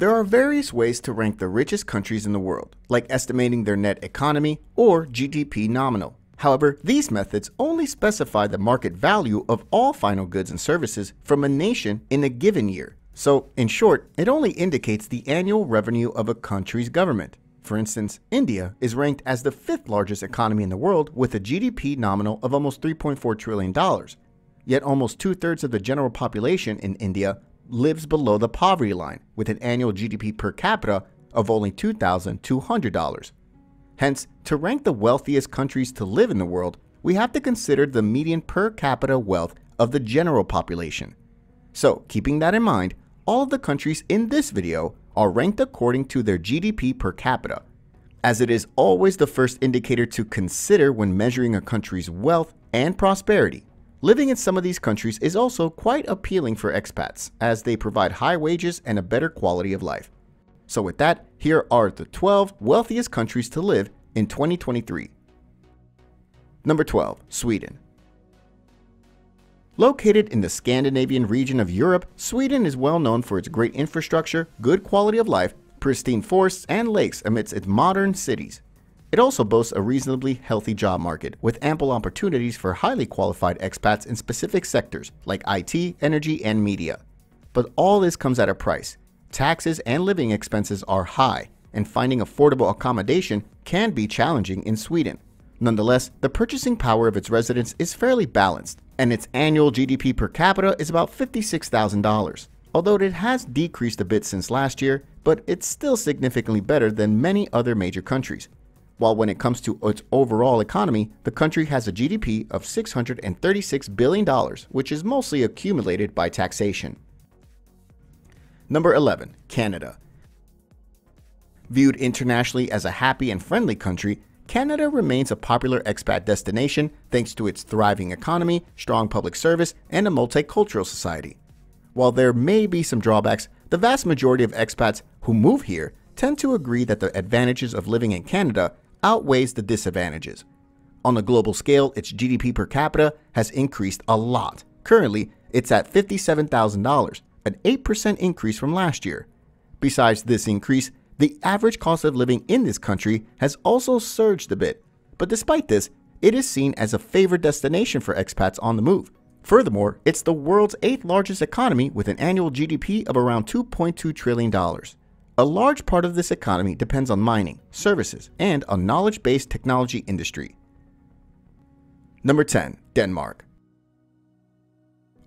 There are various ways to rank the richest countries in the world, like estimating their net economy or GDP nominal. However, these methods only specify the market value of all final goods and services from a nation in a given year. So, in short, it only indicates the annual revenue of a country's government. For instance, India is ranked as the fifth largest economy in the world with a GDP nominal of almost $3.4 trillion. Yet almost two thirds of the general population in India lives below the poverty line with an annual GDP per capita of only $2,200. Hence, to rank the wealthiest countries to live in the world, we have to consider the median per capita wealth of the general population. So, keeping that in mind, all of the countries in this video are ranked according to their GDP per capita, as it is always the first indicator to consider when measuring a country's wealth and prosperity. Living in some of these countries is also quite appealing for expats, as they provide high wages and a better quality of life. So with that, here are the 12 wealthiest countries to live in 2023. Number 12, Sweden. Located in the Scandinavian region of Europe, Sweden is well known for its great infrastructure, good quality of life, pristine forests and lakes amidst its modern cities. It also boasts a reasonably healthy job market, with ample opportunities for highly qualified expats in specific sectors like IT, energy, and media. But all this comes at a price, taxes and living expenses are high, and finding affordable accommodation can be challenging in Sweden. Nonetheless, the purchasing power of its residents is fairly balanced, and its annual GDP per capita is about $56,000. Although it has decreased a bit since last year, but it's still significantly better than many other major countries. While when it comes to its overall economy, the country has a GDP of $636 billion, which is mostly accumulated by taxation. Number 11. Canada. Viewed internationally as a happy and friendly country, Canada remains a popular expat destination thanks to its thriving economy, strong public service, and a multicultural society. While there may be some drawbacks, the vast majority of expats who move here tend to agree that the advantages of living in Canada outweighs the disadvantages. On a global scale, its GDP per capita has increased a lot. Currently, it's at $57,000, an 8% increase from last year. Besides this increase, the average cost of living in this country has also surged a bit, but despite this, it is seen as a favored destination for expats on the move. Furthermore, it's the world's eighth largest economy with an annual GDP of around $2.2 trillion. A large part of this economy depends on mining, services, and a knowledge-based technology industry. Number 10. Denmark.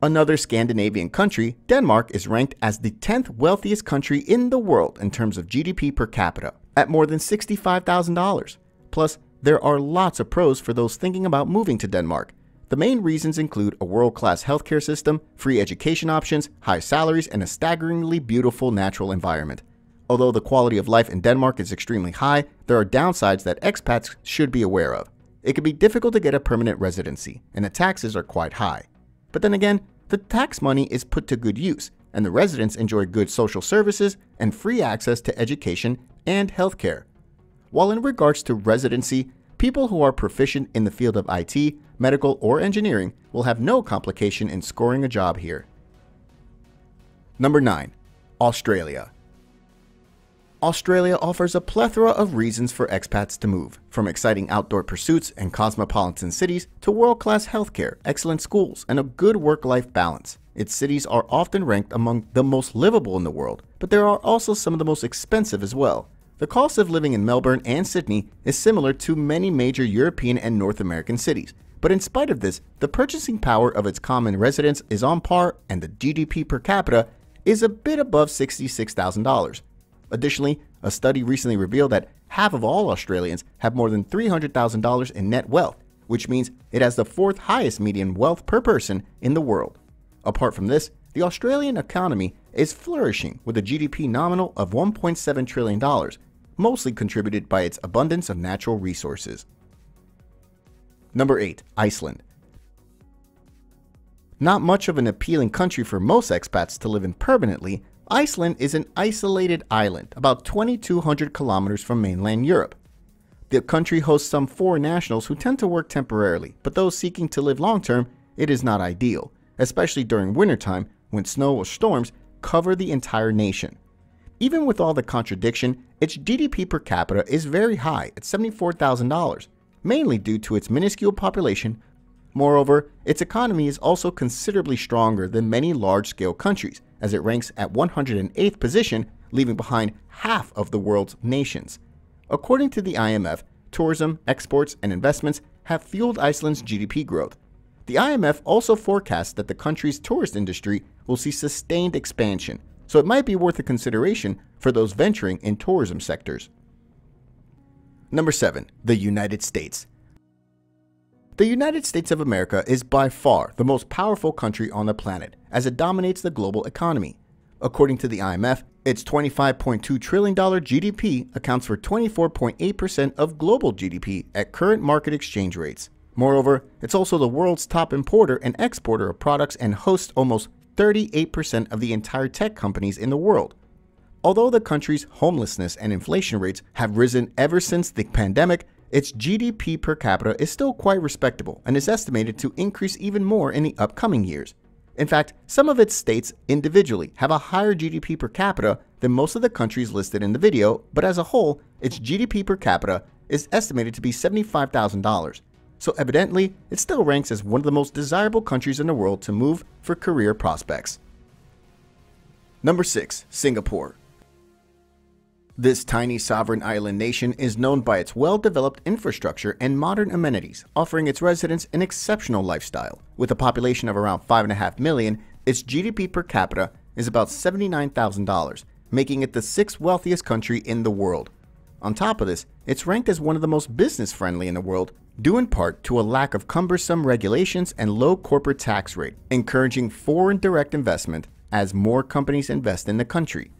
Another Scandinavian country, Denmark is ranked as the 10th wealthiest country in the world in terms of GDP per capita, at more than $65,000. Plus, there are lots of pros for those thinking about moving to Denmark. The main reasons include a world-class healthcare system, free education options, high salaries, and a staggeringly beautiful natural environment. Although the quality of life in Denmark is extremely high, there are downsides that expats should be aware of. It can be difficult to get a permanent residency, and the taxes are quite high. But then again, the tax money is put to good use, and the residents enjoy good social services and free access to education and healthcare. While in regards to residency, people who are proficient in the field of IT, medical, or engineering will have no complication in scoring a job here. Number 9. Australia. Australia offers a plethora of reasons for expats to move, from exciting outdoor pursuits and cosmopolitan cities to world-class healthcare, excellent schools, and a good work-life balance. Its cities are often ranked among the most livable in the world, but there are also some of the most expensive as well. The cost of living in Melbourne and Sydney is similar to many major European and North American cities, but in spite of this, the purchasing power of its common residents is on par and the GDP per capita is a bit above $66,000. Additionally, a study recently revealed that half of all Australians have more than $300,000 in net wealth, which means it has the fourth highest median wealth per person in the world. Apart from this, the Australian economy is flourishing with a GDP nominal of $1.7 trillion, mostly contributed by its abundance of natural resources. Number 8. Iceland. Not much of an appealing country for most expats to live in permanently, Iceland is an isolated island about 2,200 kilometers from mainland Europe. The country hosts some foreign nationals who tend to work temporarily, but those seeking to live long term, it is not ideal, especially during wintertime when snow or storms cover the entire nation. Even with all the contradiction, its GDP per capita is very high at $74,000, mainly due to its minuscule population. Moreover, its economy is also considerably stronger than many large-scale countries, as it ranks at 108th position, leaving behind half of the world's nations. According to the IMF, tourism, exports, and investments have fueled Iceland's GDP growth. The IMF also forecasts that the country's tourist industry will see sustained expansion, so it might be worth a consideration for those venturing in tourism sectors. Number 7. The United States. The United States of America is by far the most powerful country on the planet, as it dominates the global economy. According to the IMF, its $25.2 trillion GDP accounts for 24.8% of global GDP at current market exchange rates. Moreover, it's also the world's top importer and exporter of products and hosts almost 38% of the entire tech companies in the world. Although the country's homelessness and inflation rates have risen ever since the pandemic, its GDP per capita is still quite respectable and is estimated to increase even more in the upcoming years. In fact, some of its states individually have a higher GDP per capita than most of the countries listed in the video, but as a whole, its GDP per capita is estimated to be $75,000 so evidently, it still ranks as one of the most desirable countries in the world to move for career prospects. Number 6. Singapore This tiny sovereign island nation is known by its well-developed infrastructure and modern amenities, offering its residents an exceptional lifestyle. With a population of around 5.5 million, its GDP per capita is about $79,000, making it the sixth wealthiest country in the world. On top of this, it's ranked as one of the most business-friendly in the world due in part to a lack of cumbersome regulations and low corporate tax rate, encouraging foreign direct investment as more companies invest in the country.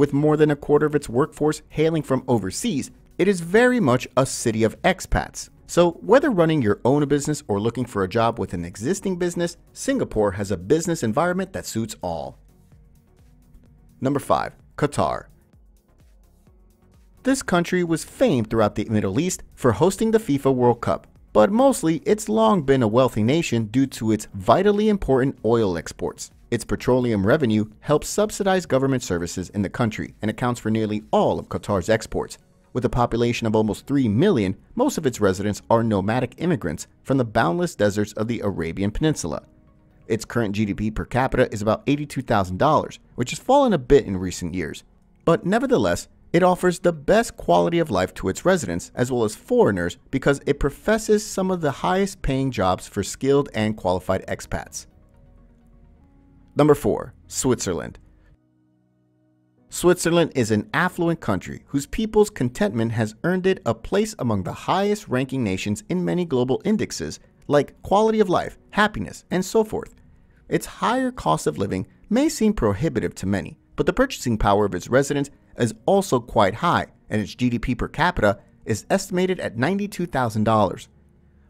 With more than a quarter of its workforce hailing from overseas, it is very much a city of expats. So, whether running your own business or looking for a job with an existing business, Singapore has a business environment that suits all. Number 5. Qatar this country was famed throughout the Middle East for hosting the FIFA World Cup, but mostly it's long been a wealthy nation due to its vitally important oil exports. Its petroleum revenue helps subsidize government services in the country and accounts for nearly all of Qatar's exports. With a population of almost 3 million, most of its residents are nomadic immigrants from the boundless deserts of the Arabian Peninsula. Its current GDP per capita is about $82,000, which has fallen a bit in recent years. But nevertheless, it offers the best quality of life to its residents as well as foreigners because it professes some of the highest paying jobs for skilled and qualified expats. Number 4. Switzerland Switzerland is an affluent country whose people's contentment has earned it a place among the highest ranking nations in many global indexes like quality of life, happiness, and so forth. Its higher cost of living may seem prohibitive to many, but the purchasing power of its residents is also quite high, and its GDP per capita is estimated at $92,000.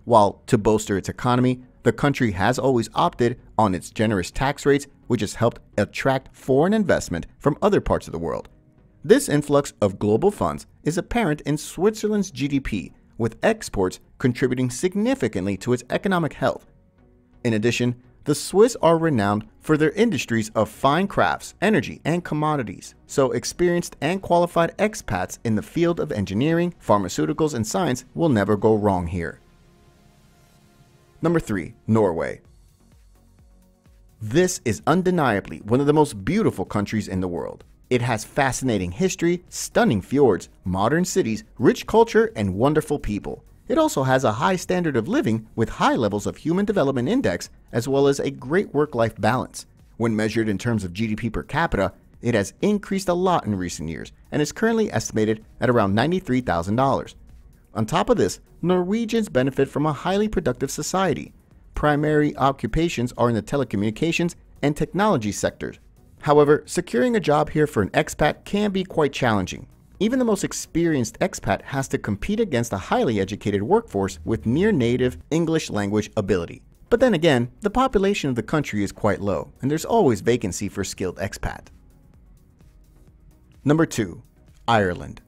While to bolster its economy, the country has always opted on its generous tax rates, which has helped attract foreign investment from other parts of the world. This influx of global funds is apparent in Switzerland's GDP, with exports contributing significantly to its economic health. In addition, the Swiss are renowned for their industries of fine crafts, energy, and commodities, so experienced and qualified expats in the field of engineering, pharmaceuticals, and science will never go wrong here. Number 3. Norway This is undeniably one of the most beautiful countries in the world. It has fascinating history, stunning fjords, modern cities, rich culture, and wonderful people. It also has a high standard of living with high levels of Human Development Index as well as a great work-life balance. When measured in terms of GDP per capita, it has increased a lot in recent years and is currently estimated at around $93,000. On top of this, Norwegians benefit from a highly productive society. Primary occupations are in the telecommunications and technology sectors. However, securing a job here for an expat can be quite challenging, even the most experienced expat has to compete against a highly educated workforce with near native English language ability. But then again, the population of the country is quite low, and there's always vacancy for skilled expat. Number 2. Ireland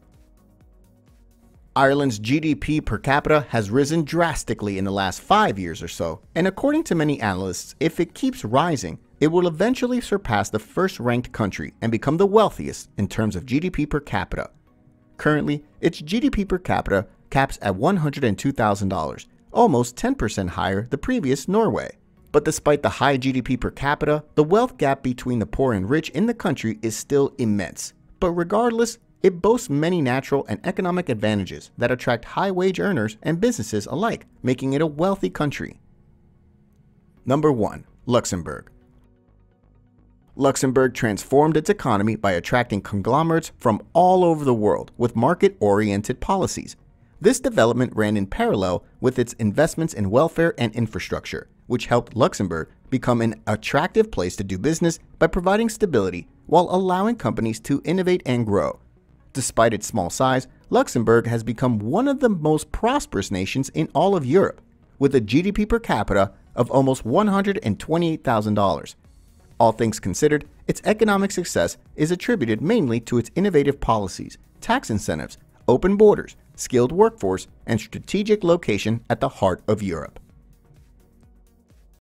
Ireland's GDP per capita has risen drastically in the last five years or so, and according to many analysts, if it keeps rising, it will eventually surpass the first ranked country and become the wealthiest in terms of GDP per capita. Currently, its GDP per capita caps at $102,000, almost 10% higher the previous Norway. But despite the high GDP per capita, the wealth gap between the poor and rich in the country is still immense. But regardless, it boasts many natural and economic advantages that attract high wage earners and businesses alike, making it a wealthy country. Number 1. Luxembourg. Luxembourg transformed its economy by attracting conglomerates from all over the world with market oriented policies. This development ran in parallel with its investments in welfare and infrastructure, which helped Luxembourg become an attractive place to do business by providing stability while allowing companies to innovate and grow. Despite its small size, Luxembourg has become one of the most prosperous nations in all of Europe, with a GDP per capita of almost $128,000. All things considered, its economic success is attributed mainly to its innovative policies, tax incentives, open borders, skilled workforce, and strategic location at the heart of Europe.